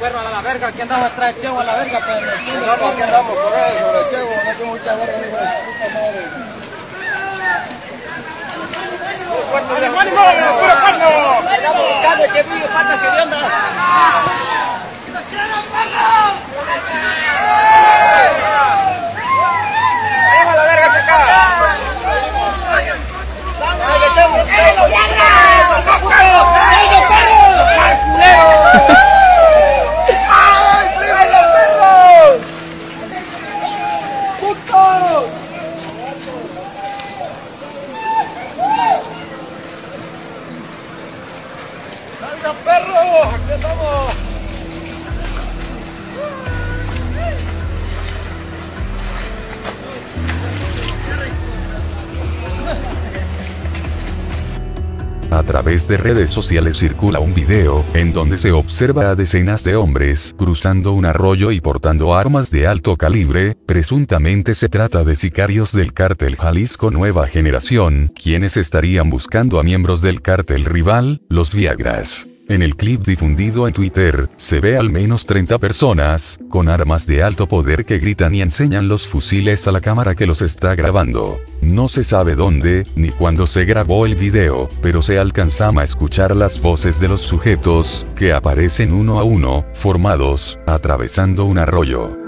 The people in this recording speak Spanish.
Perro a la verga, que andamos atrás del chevo a la verga, perro. Andamos, que andamos, por ahí, sobre el chevo, no tengo mucha verga, hijo de puta madre. ¡Ánimo, ánimo! ¡Puro cuerno! ¡Estamos buscando que vivo, pata que onda! ¡Que nos quieran, perro! ¡Salgan perros! ¡Aquí! Través de redes sociales circula un video, en donde se observa a decenas de hombres cruzando un arroyo y portando armas de alto calibre, presuntamente se trata de sicarios del cártel Jalisco Nueva Generación, quienes estarían buscando a miembros del cártel rival, los Viagras. En el clip difundido en Twitter, se ve al menos 30 personas, con armas de alto poder que gritan y enseñan los fusiles a la cámara que los está grabando. No se sabe dónde, ni cuándo se grabó el video, pero se alcanzaba a escuchar las voces de los sujetos, que aparecen uno a uno, formados, atravesando un arroyo.